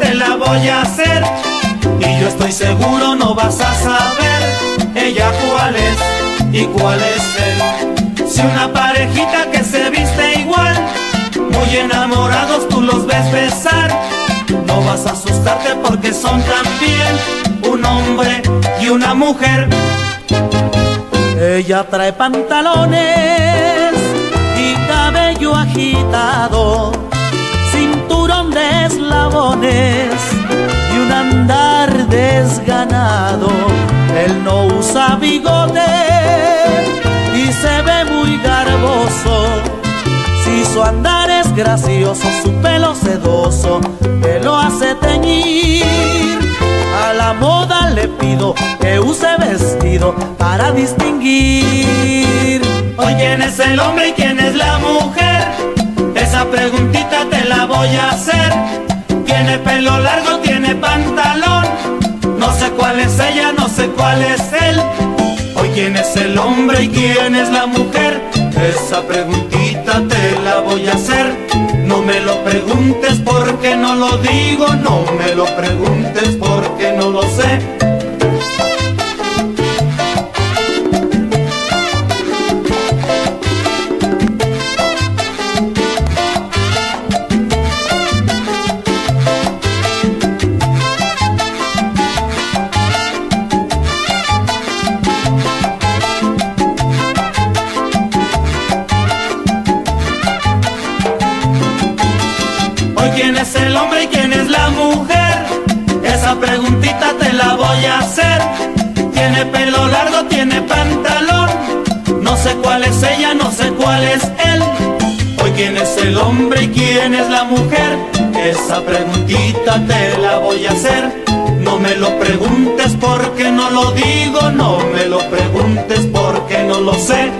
Te la voy a hacer y yo estoy seguro no vas a saber ella cuál es y cuál es él. Si una parejita que se viste igual, muy enamorados tú los ves besar, no vas a asustarte porque son también un hombre y una mujer. Ella trae pantalones y cabello agitado, eslabones y un andar desganado. Él no usa bigote y se ve muy garboso. Si su andar es gracioso, su pelo sedoso, me lo hace teñir. A la moda le pido que use vestido para distinguir. Hoy quién es el hombre y quién es la mujer. Esa preguntita te la voy a hacer. Tiene pelo largo, tiene pantalón. No sé cuál es ella, no sé cuál es él. Hoy quién es el hombre y quién es la mujer. Esa preguntita te la voy a hacer. No me lo preguntes porque no lo digo, no me lo preguntes porque no lo sé. Largo, tiene pantalón. No sé cuál es ella, no sé cuál es él. Hoy quién es el hombre y quién es la mujer. Esa preguntita te la voy a hacer. No me lo preguntes porque no lo digo, no me lo preguntes porque no lo sé.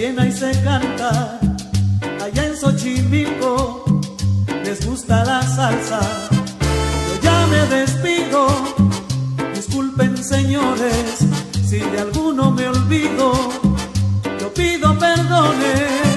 llena y se canta. Allá en Xochimilco les gusta la salsa. Yo ya me despido, disculpen señores, si de alguno me olvido, yo pido perdones.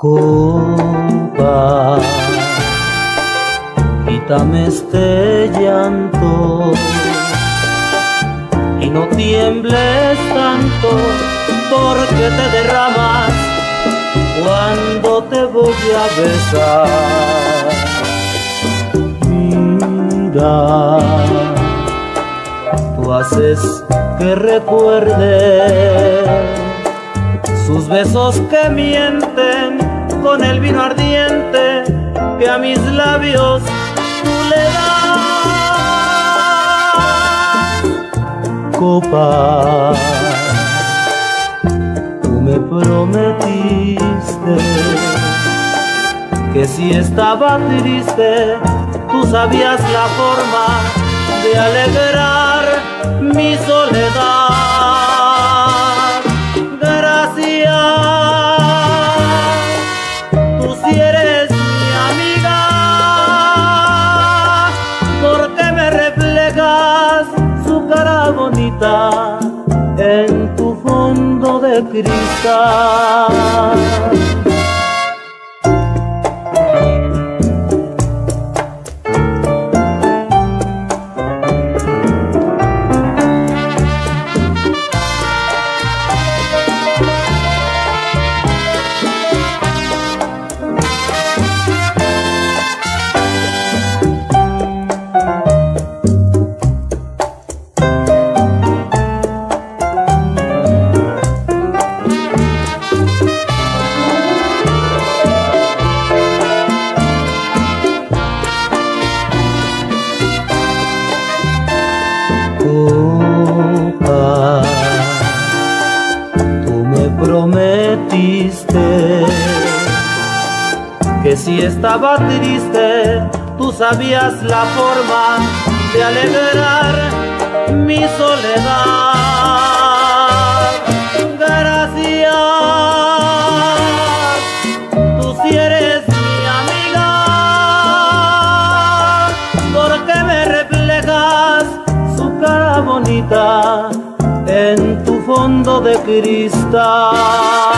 Copa, quítame este llanto y no tiembles tanto porque te derramas cuando te voy a besar. Mira, tú haces que recuerde sus besos que mienten con el vino ardiente que a mis labios tú le das. Copa, tú me prometiste que si estaba triste, tú sabías la forma de alegrar mi soledad. नगरी का। Estaba tú sabías la forma de alegrar mi soledad. Gracias, tú si eres mi amiga, porque me reflejas su cara bonita en tu fondo de cristal.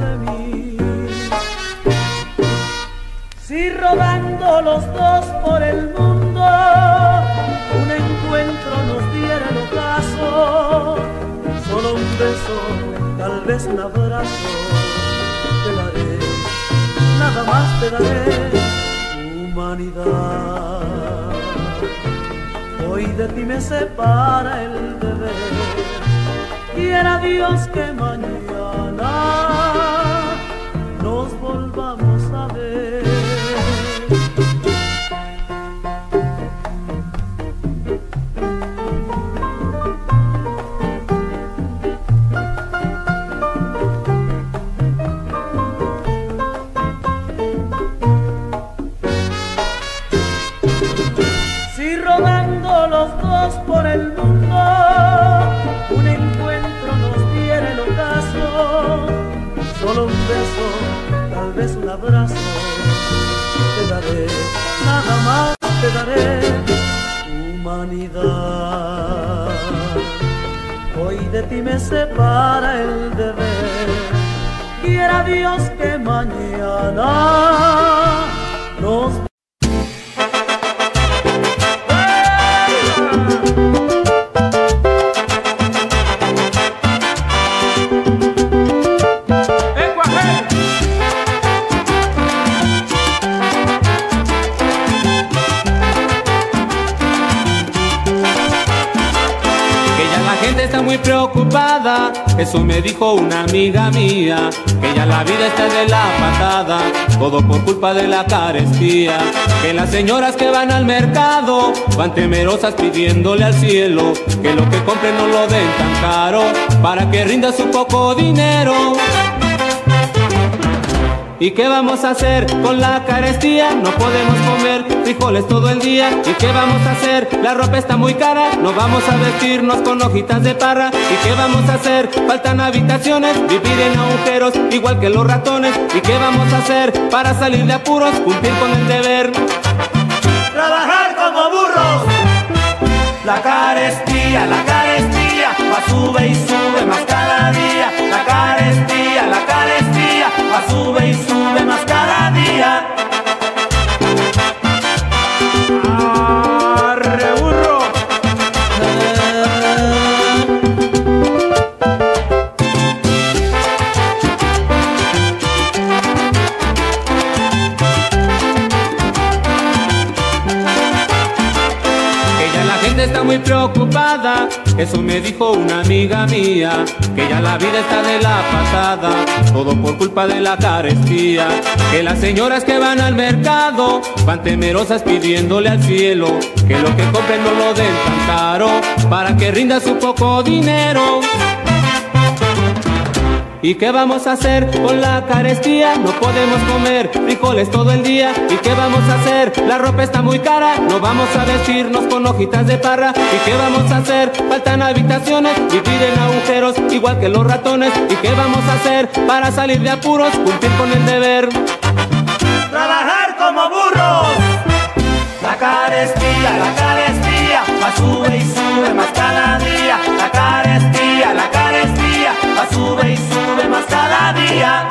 Si rodando los dos por el mundo. Un encuentro nos diera el ocaso, solo un beso, tal vez un abrazo, te daré, nada más te daré humanidad. Hoy de ti me separa el deber, era Dios que mañana te daré, nada más te daré humanidad. Hoy de ti me separa el deber, quiera Dios que mañana nos la carestía. Que las señoras que van al mercado van temerosas pidiéndole al cielo que lo que compren no lo den tan caro para que rinda su poco dinero. ¿Y qué vamos a hacer con la carestía? No podemos comer frijoles todo el día. ¿Y qué vamos a hacer? La ropa está muy cara, no vamos a vestirnos con hojitas de parra. ¿Y qué vamos a hacer? Faltan habitaciones, vivir en agujeros, igual que los ratones. ¿Y qué vamos a hacer para salir de apuros, cumplir con el deber? Trabajar como burros. La carestía, la carestía, va sube y sube más cada día. La carestía, la carestía, va sube y sube más cada día. Muy preocupada Eso me dijo una amiga mía, que ya la vida está de la pasada, todo por culpa de la carestía. Que las señoras que van al mercado van temerosas pidiéndole al cielo que lo que compren no lo den tan caro para que rinda su poco dinero. ¿Y qué vamos a hacer con la carestía? No podemos comer frijoles todo el día. ¿Y qué vamos a hacer? La ropa está muy cara, no vamos a vestirnos con hojitas de parra. ¿Y qué vamos a hacer? Faltan habitaciones, vivir en agujeros igual que los ratones. ¿Y qué vamos a hacer para salir de apuros, cumplir con el deber? Trabajar como burros. La carestía, la carestía, más sube y sube más cada día. La carestía, sube y sube más cada día.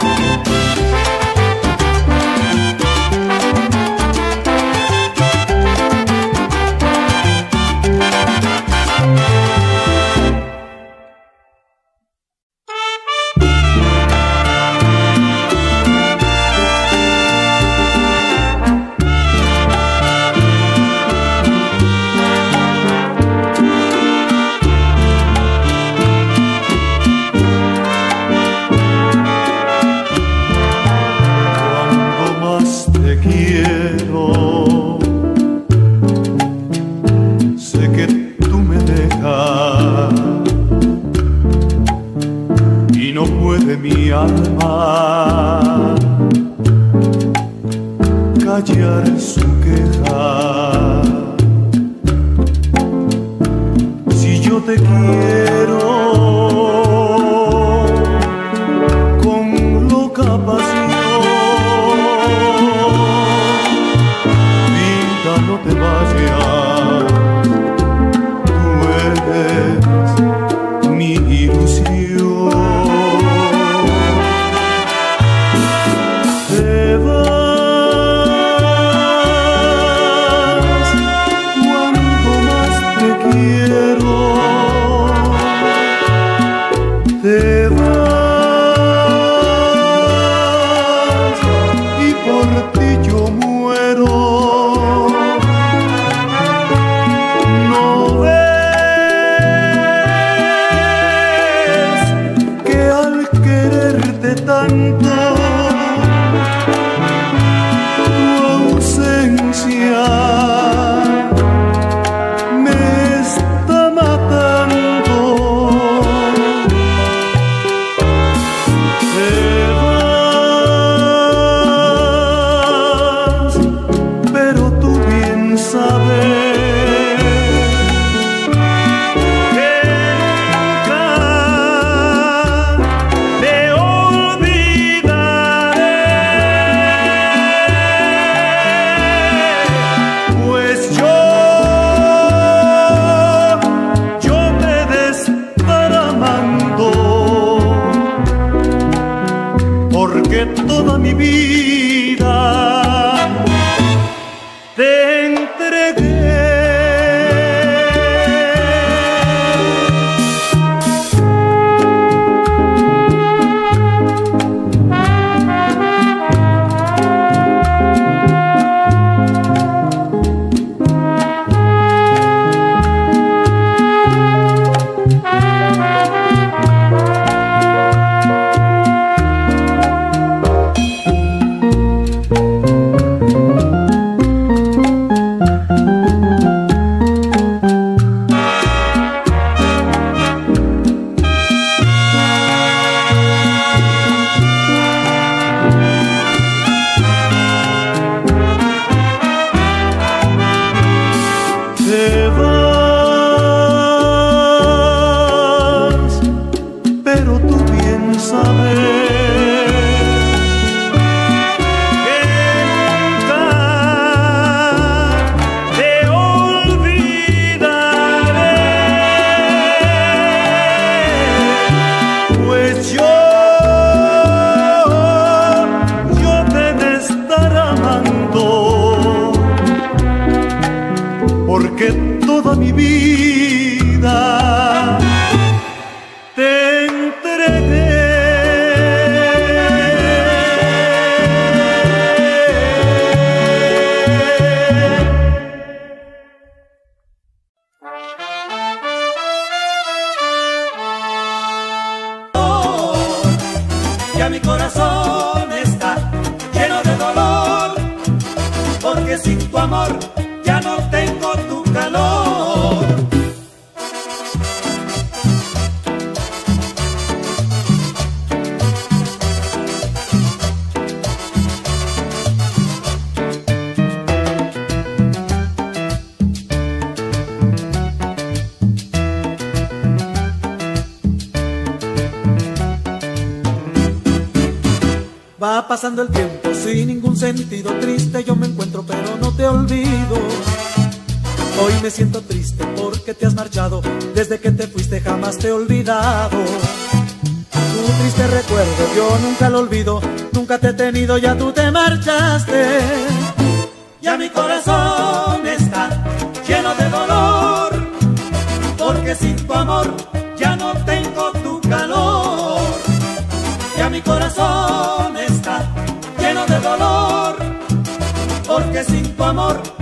ave sentido triste yo me encuentro pero no te olvido. Hoy me siento triste porque te has marchado, desde que te fuiste jamás te he olvidado. Tu triste recuerdo yo nunca lo olvido, nunca te he tenido, ya tú te marchaste. Ya mi corazón está lleno de dolor, porque sin tu amor sin tu amor.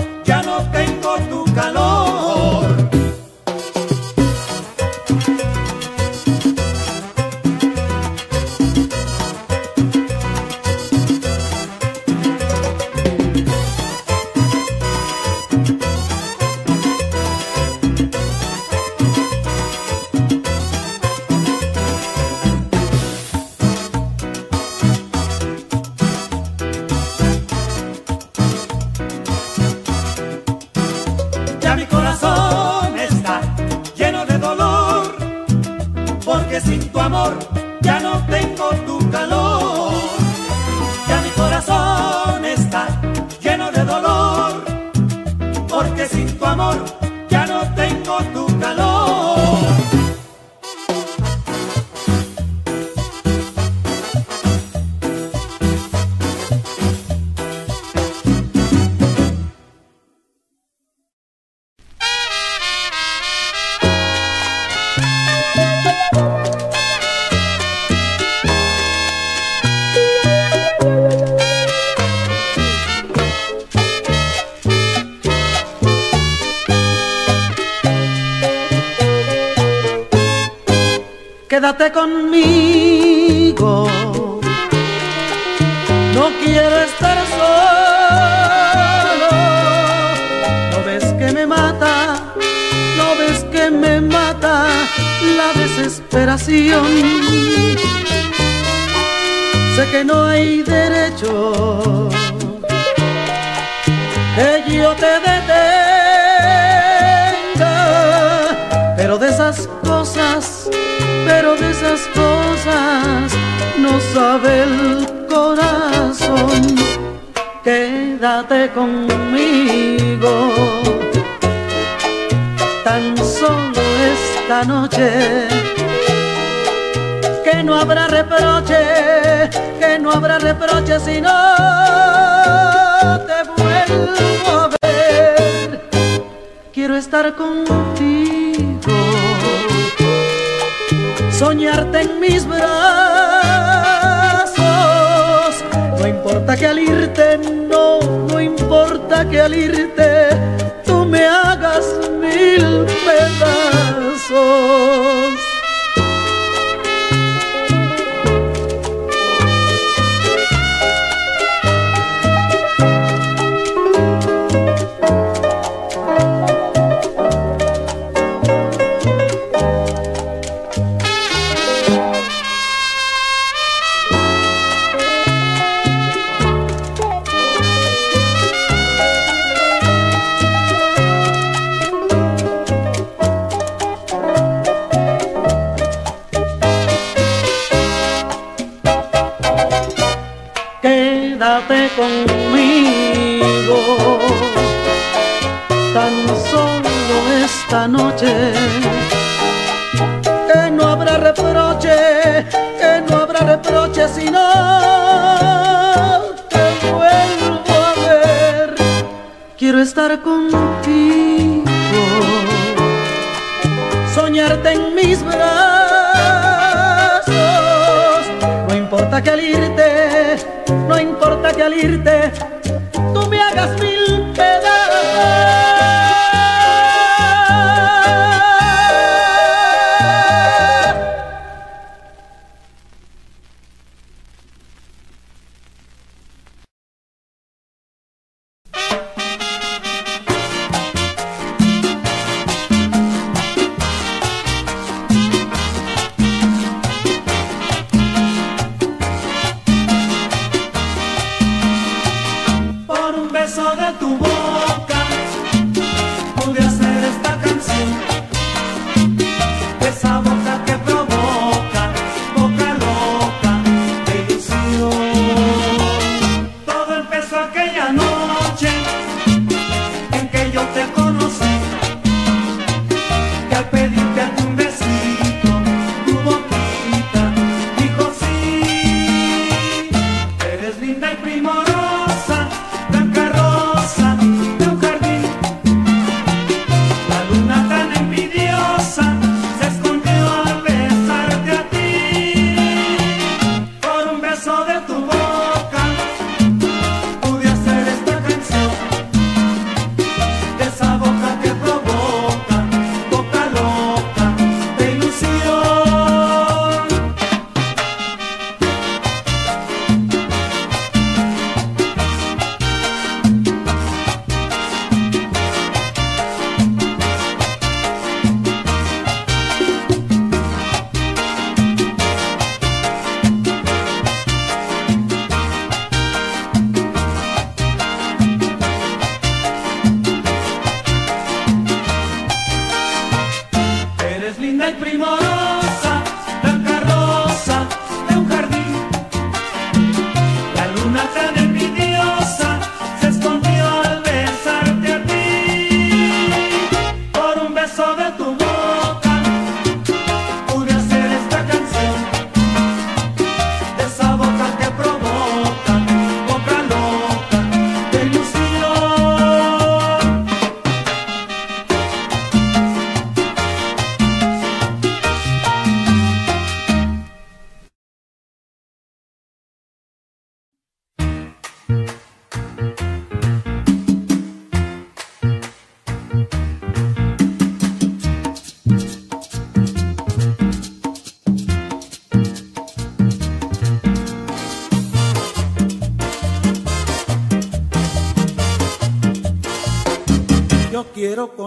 beso de tu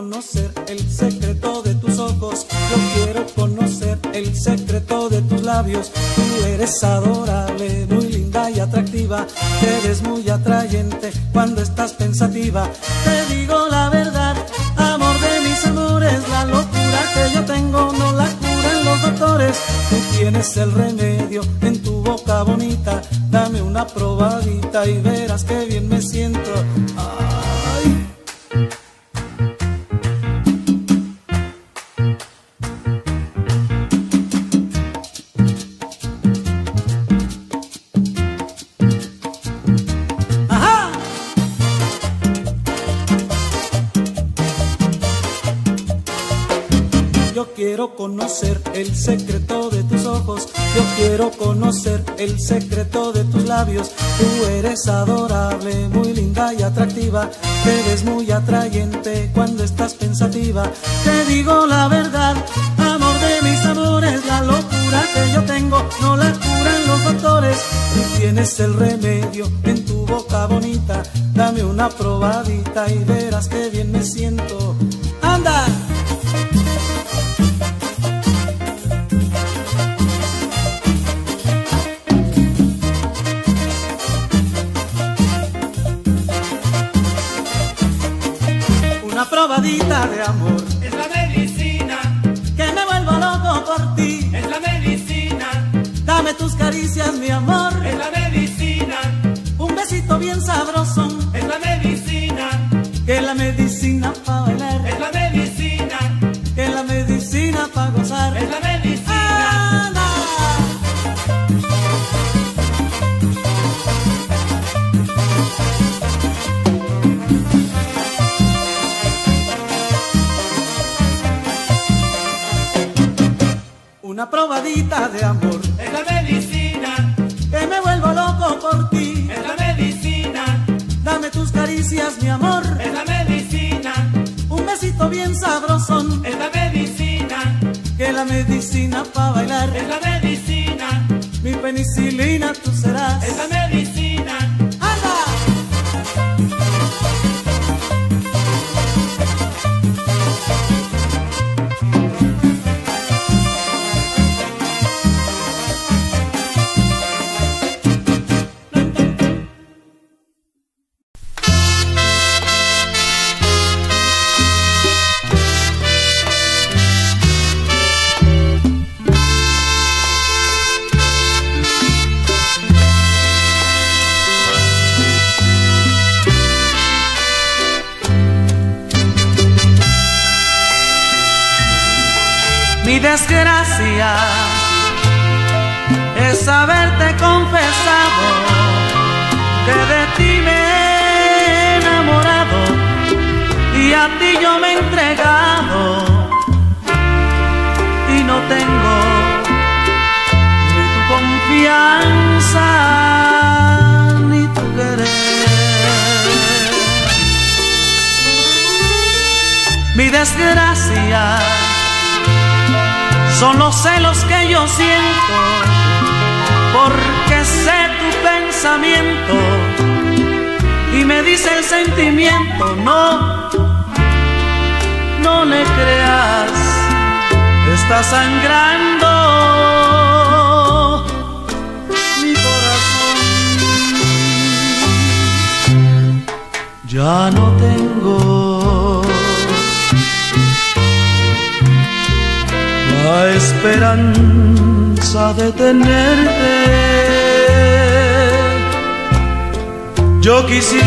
quiero conocer el secreto de tus ojos, yo quiero conocer el secreto de tus labios. Tú eres adorable, muy linda y atractiva, te ves muy atrayente cuando estás pensativa. Te digo la verdad, amor de mis amores, la locura que yo tengo no la curan los doctores. Tú tienes el remedio en tu boca bonita, dame una probadita y verás que bien me siento. ¡Anda! De amor. Es la medicina. Que me vuelvo loco por ti. Es la medicina. Dame tus caricias, mi amor. Es la medicina. Un besito bien sabroso. Es la medicina. Que la medicina para bailar. Una probadita de amor. Es la medicina. Que me vuelvo loco por ti. Es la medicina. Dame tus caricias, mi amor. Es la medicina. Un besito bien sabrosón. Es la medicina. Que la medicina para bailar. Es la medicina. Mi penicilina tú serás. Es la desgracia es haberte confesado que de ti me he enamorado y a ti yo me he entregado y no tengo ni tu confianza ni tu querer. Mi desgracia son los celos que yo siento, porque sé tu pensamiento y me dice el sentimiento, no, no le creas, está sangrando mi corazón. Ya no tengo la esperanza de tenerte. Yo quisiera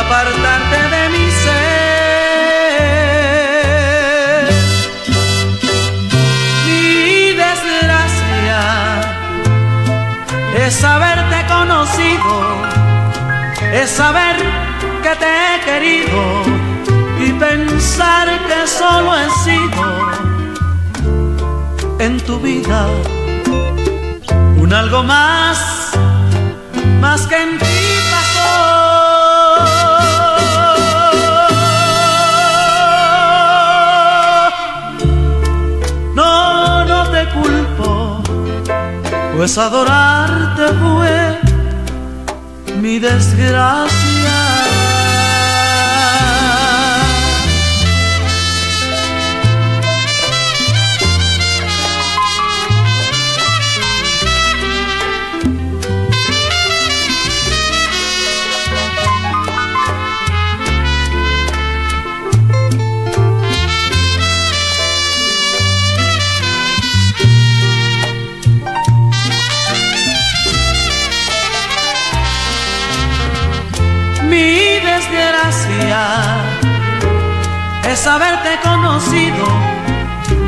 apartarte de mi ser. Mi desgracia es haberte conocido, es saber que te he querido y pensar que solo he sido en tu vida un algo más, más que en ti pasó. No, no te culpo, pues adorarte fue mi desgracia.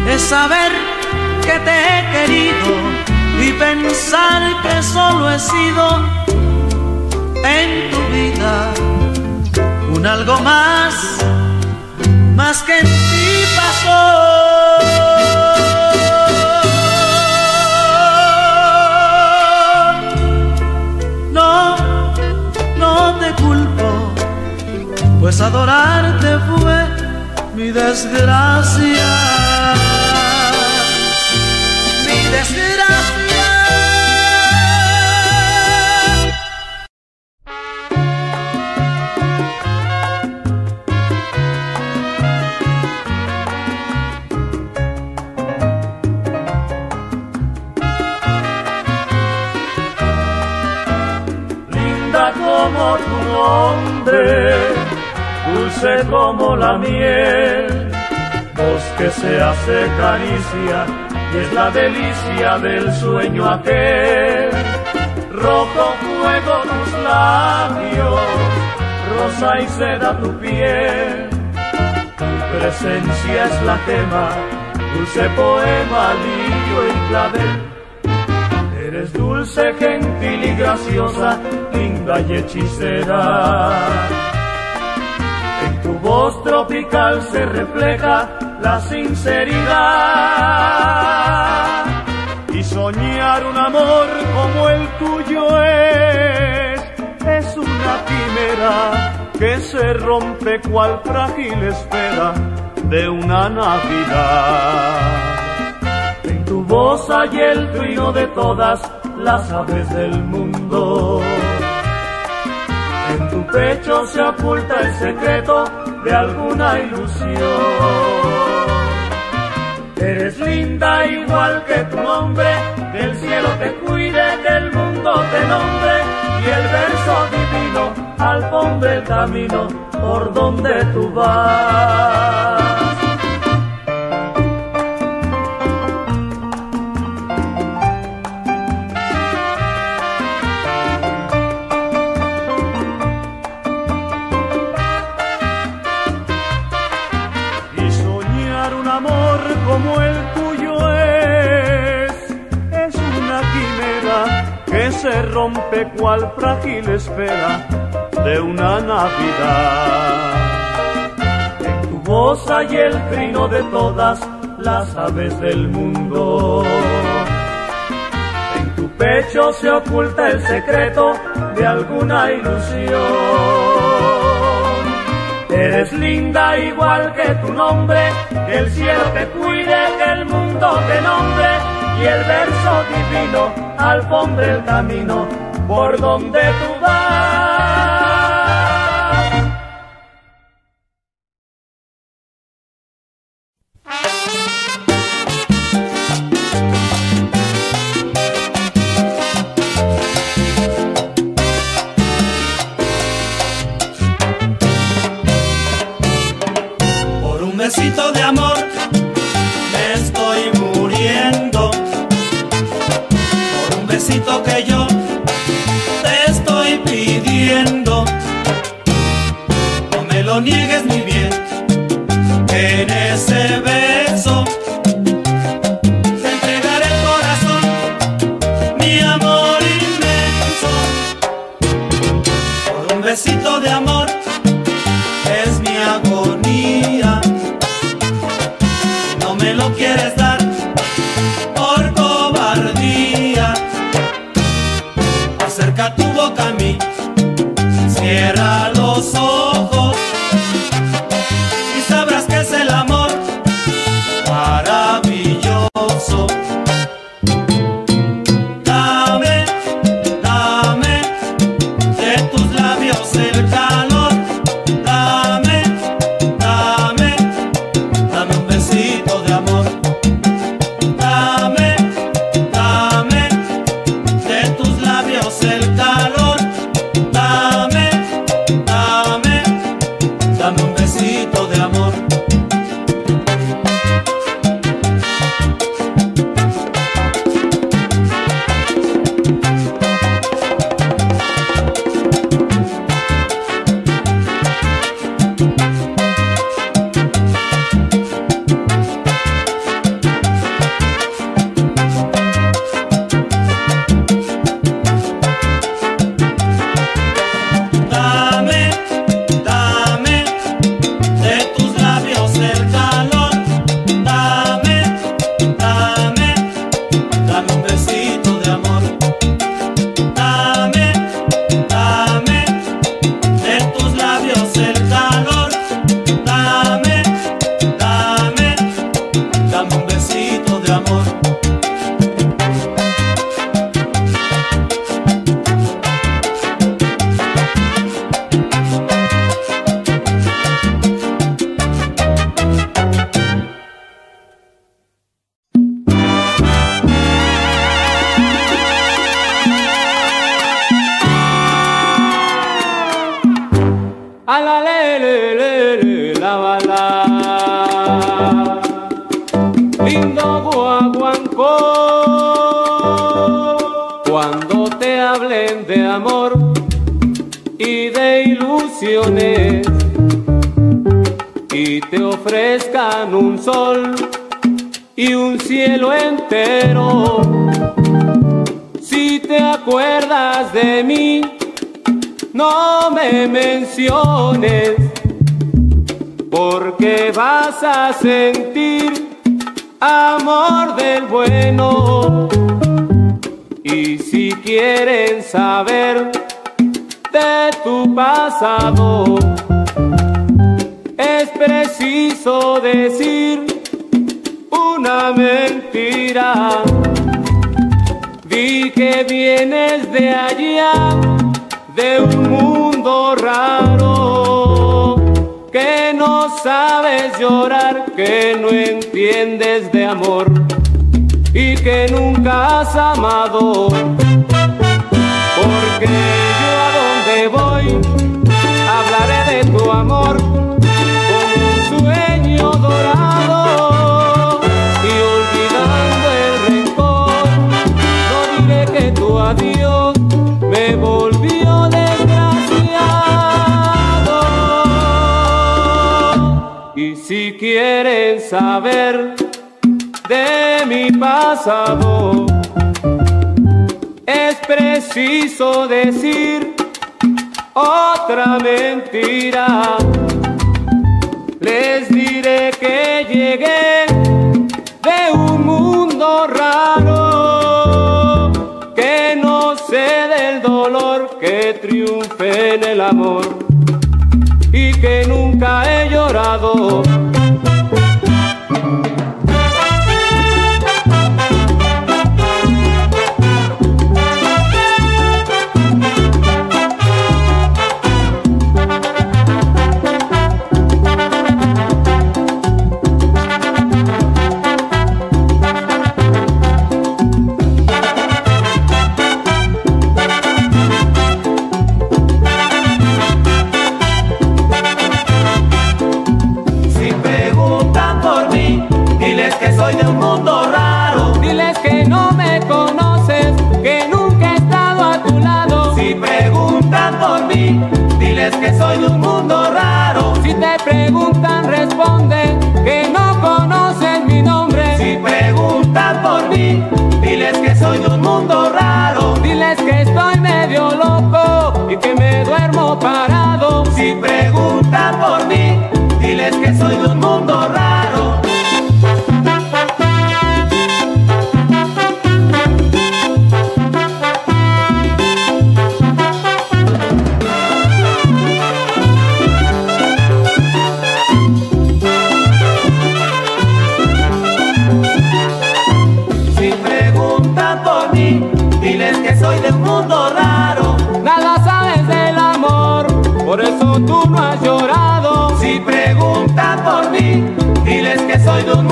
Es saber que te he querido y pensar que solo he sido en tu vida un algo más, más que en ti pasó. pues adorarte fue mi desgracia. Mi desgracia. Linda como tu nombre dulce como la miel, se hace caricia y es la delicia del sueño aquel. Rojo fuego tus labios, rosa y seda tu piel, tu presencia es la gema, dulce poema, lirio y clavel. Eres dulce, gentil y graciosa, linda y hechicera tu voz tropical se refleja la sinceridad. Y soñar un amor como el tuyo es, es una quimera que se rompe cual frágil espera de una Navidad. En tu voz hay el trino de todas las aves del mundo en tu pecho se oculta el secreto de alguna ilusión. Eres linda igual que tu nombre, que el cielo te cuide, que el mundo te nombre y el verso divino alfombre el camino por donde tú vas. Rompe cual frágil espera de una Navidad. En tu voz hay el trino de todas las aves del mundo. En tu pecho se oculta el secreto de alguna ilusión. Eres linda igual que tu nombre, que el cielo te cuide, que el mundo te nombre y el verso divino alfombre el camino por donde tú de Si te acuerdas de mí, no me menciones, porque vas a sentir amor del bueno. Y si quieren saber de tu pasado, es preciso decir una mentira. Vi que vienes de allá, de un mundo raro, que no sabes llorar, que no entiendes de amor y que nunca has amado. Porque yo a donde voy hablaré de tu amor quieren saber de mi pasado, es preciso decir otra mentira. Les diré que llegué de un mundo raro, que no sé del dolor que triunfe en el amor y que nunca he llorado.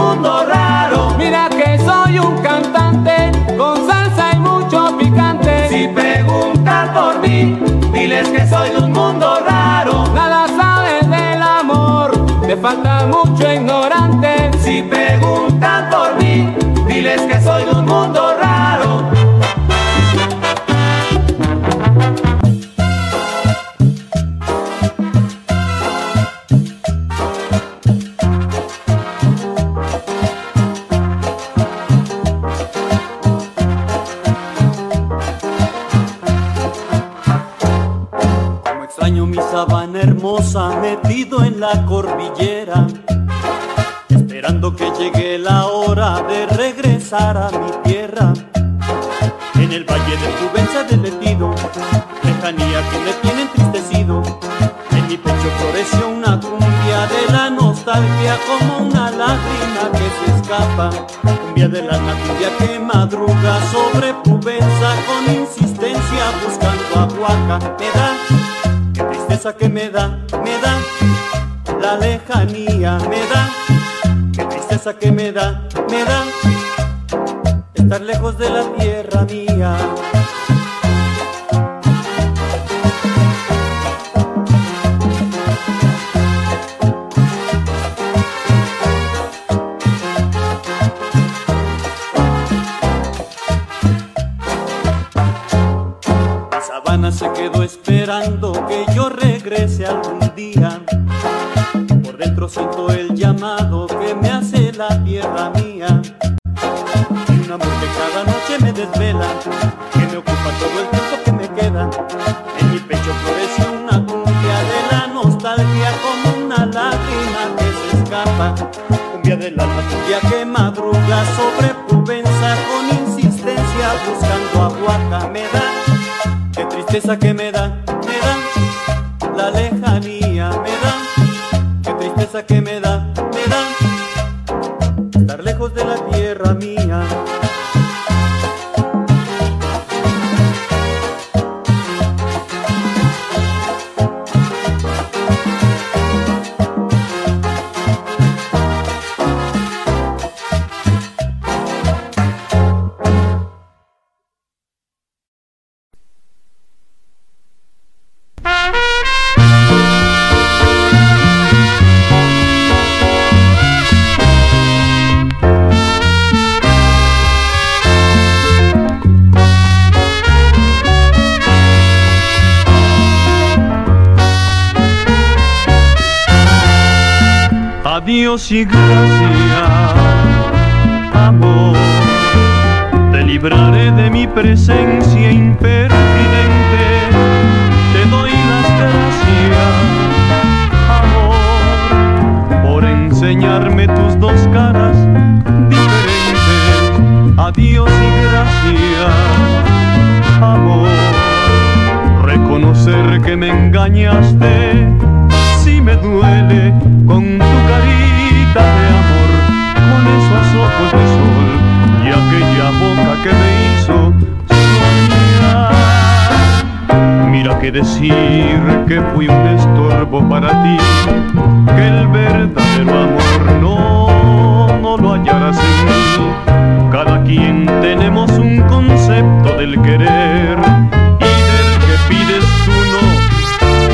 Mundo raro. Mira que soy un cantante con salsa y mucho picante. Si preguntan por mí, diles que soy de un mundo raro. Nada sabes del amor, te falta mucho ignorante. Si preguntan por mí, diles que soy de un mundo raro. Tierra mía. decir que fui un estorbo para ti, que el verdadero amor no, no lo hallarás en mí. Cada quien tenemos un concepto del querer y del que pides tú no,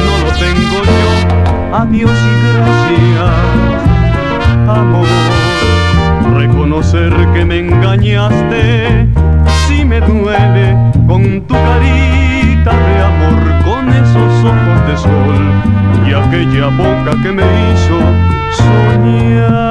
no lo tengo yo. Adiós y gracias, amor. Reconocer que me engañaste, si me duele con tu aquella boca que me hizo soñar.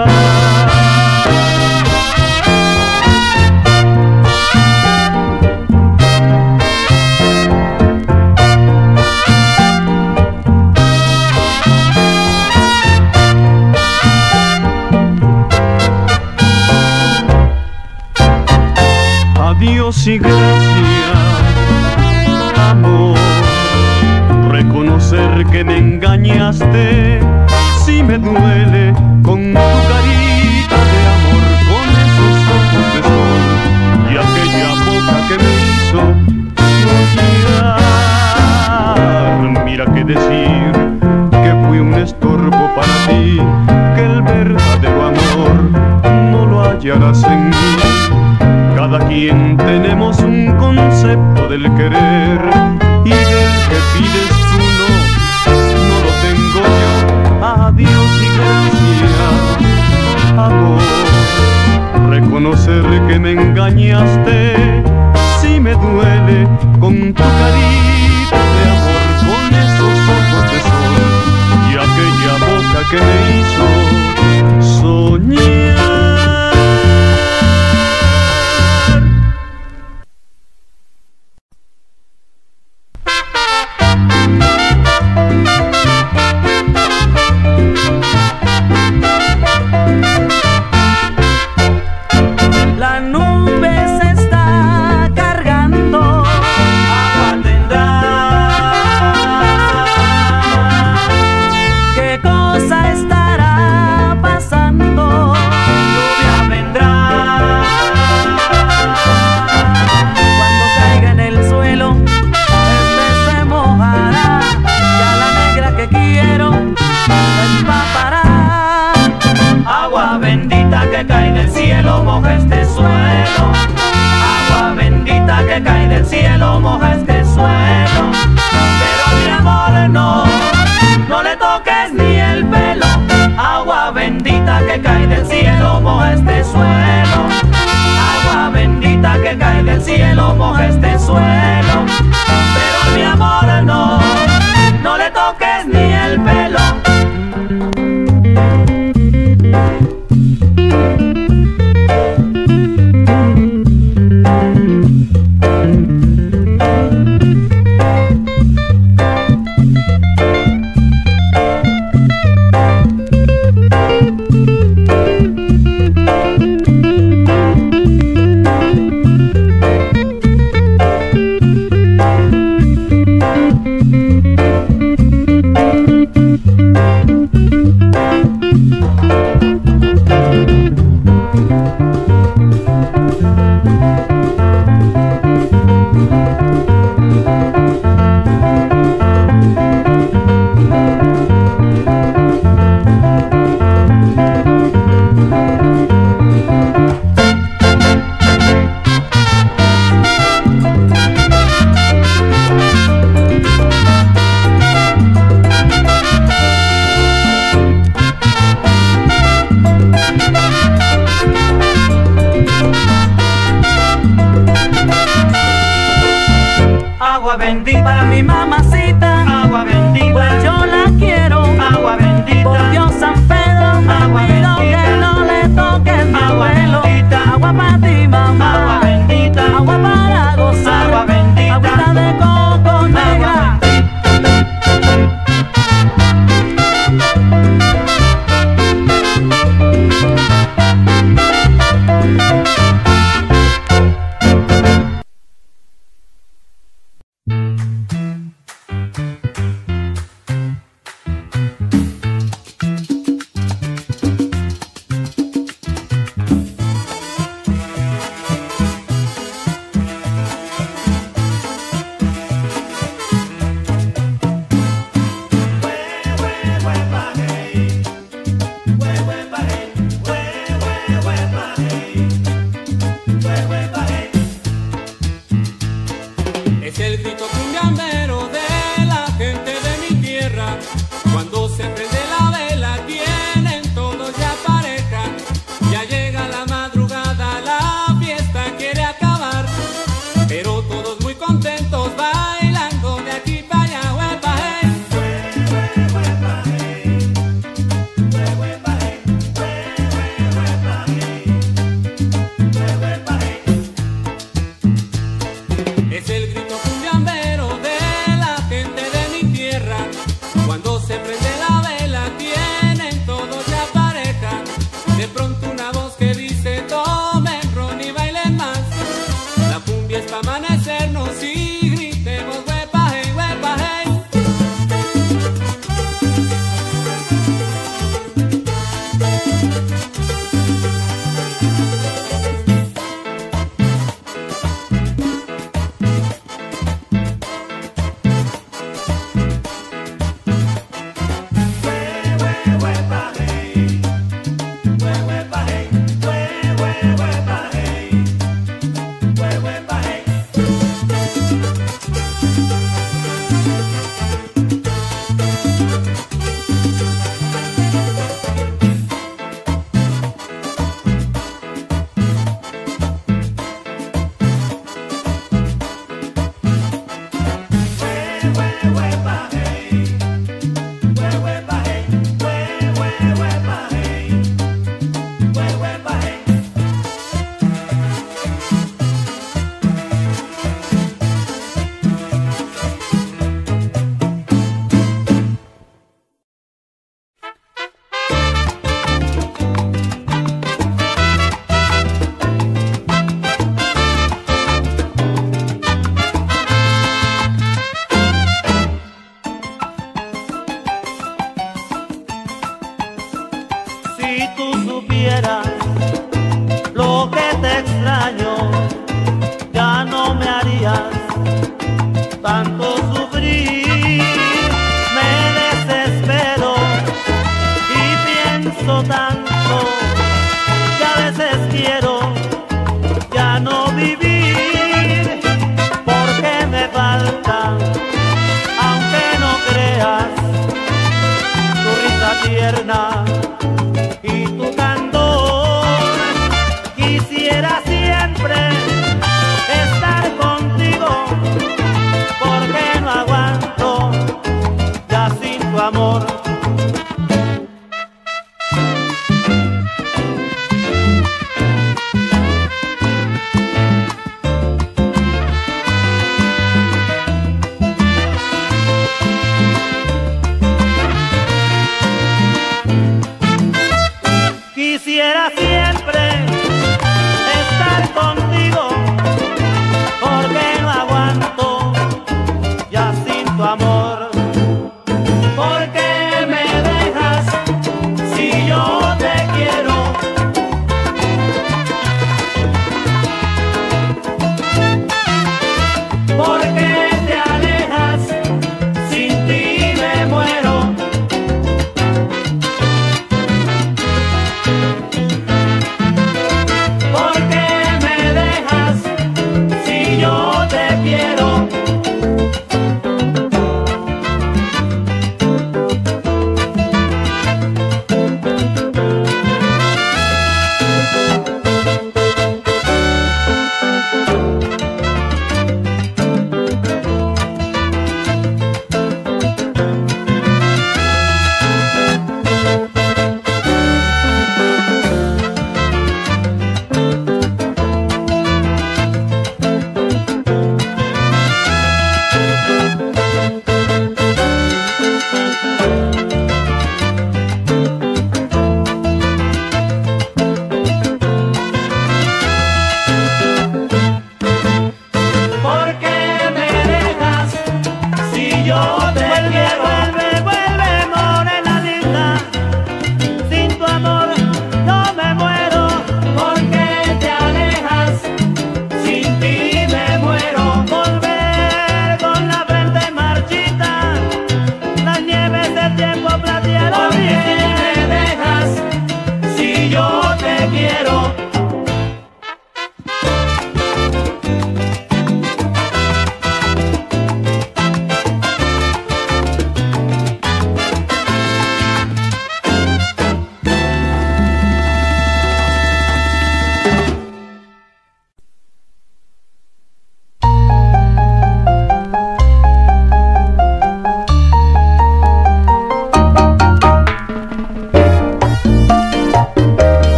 Don't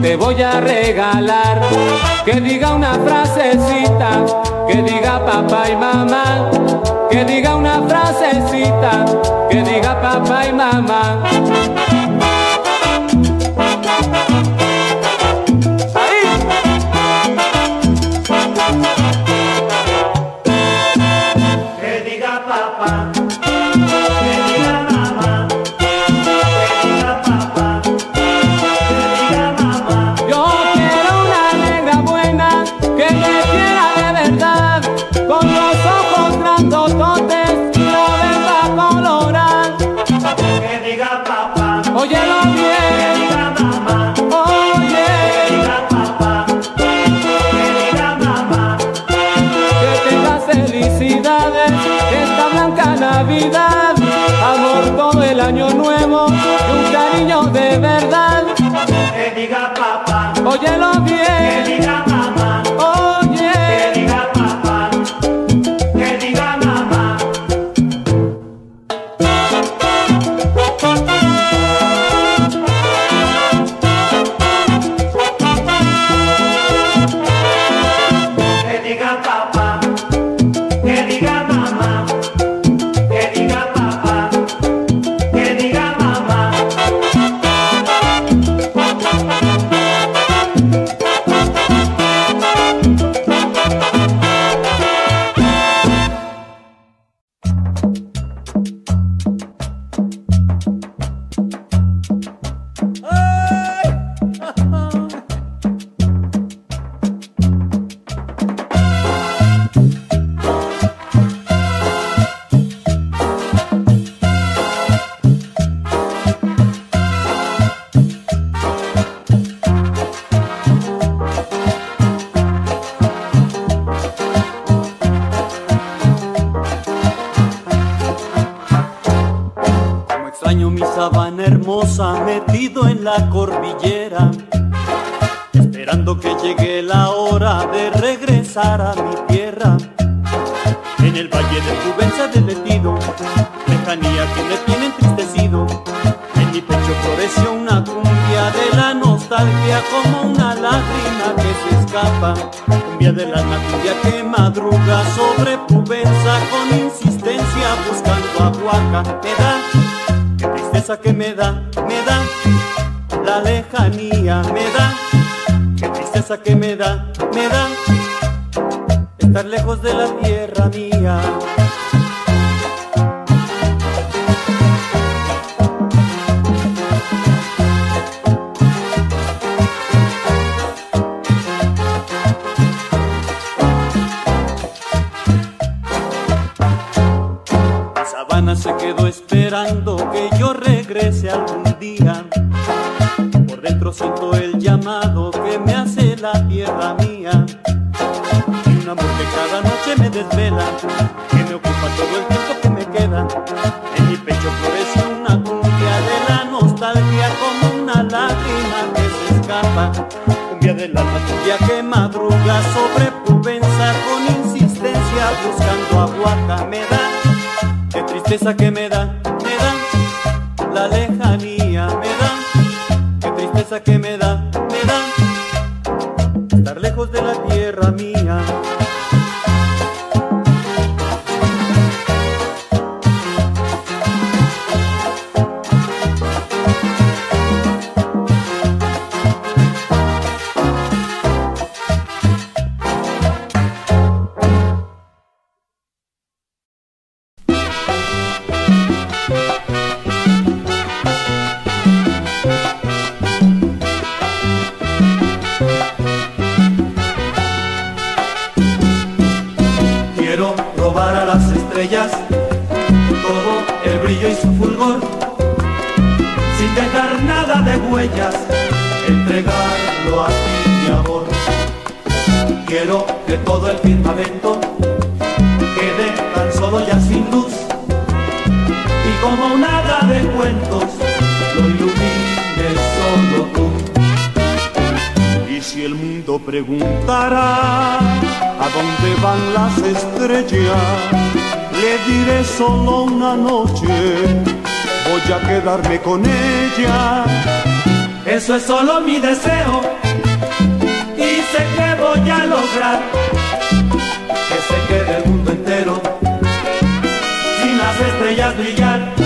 te voy a regalar. Que diga una frasecita, que diga papá y mamá. Que diga una frasecita, que diga papá y mamá. Una cumbia de la nostalgia como una lágrima que se escapa. Cumbia del alma, cumbia que madruga sobre Juvenza con insistencia buscando a. Me da Qué tristeza que me da, me da la lejanía, me da. Qué tristeza que me da, me da estar lejos de la tierra mía. Que yo regrese algún día. Por dentro siento el llamado que me hace la tierra mía. Y un amor que cada noche me desvela, que me ocupa todo el tiempo que me queda. En mi pecho florece una cumbia de la nostalgia como una lágrima que se escapa. Cumbia del alma, cumbia que madruga sobre Pubenza con insistencia buscando a. Me da Qué tristeza que me da el mundo preguntará a dónde van las estrellas, le diré solo una noche, voy a quedarme con ella. Eso es solo mi deseo y sé que voy a lograr que se quede el mundo entero sin las estrellas brillar.